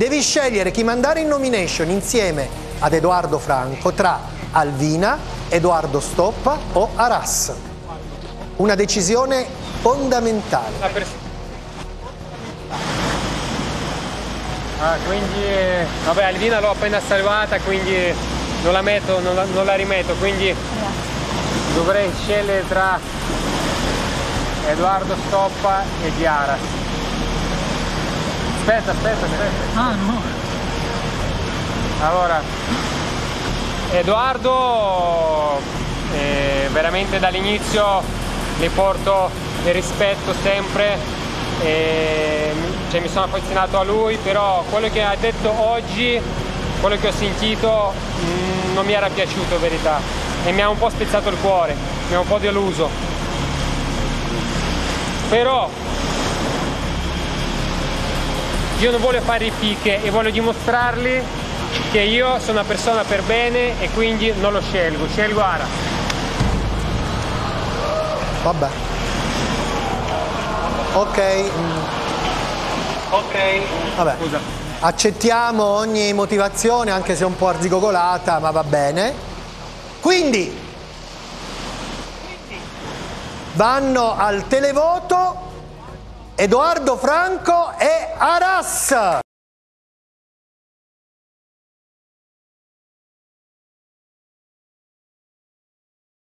devi scegliere chi mandare in nomination insieme ad Edoardo Franco tra Alvina, Edoardo Stoppa o Aras. Una decisione fondamentale. Ah, quindi vabbè Alvina l'ho appena salvata quindi non la metto, non la, non la rimetto, quindi dovrei scegliere tra Edoardo Stoppa e Chiara. Aspetta, aspetta, aspetta. Ah no. Allora, Edoardo eh, veramente dall'inizio le porto il rispetto sempre, e, cioè, mi sono affezionato a lui, però quello che ha detto oggi, quello che ho sentito mh, non mi era piaciuto in verità e mi ha un po' spezzato il cuore, mi ha un po' deluso. Però io non voglio fare i picche e voglio dimostrargli che io sono una persona per bene e quindi non lo scelgo, scelgo Ara. Vabbè. Ok, Ok. vabbè. Scusa. Accettiamo ogni motivazione, anche se un po' arzigogolata, ma va bene. Quindi vanno al televoto Edoardo Franco e Aras.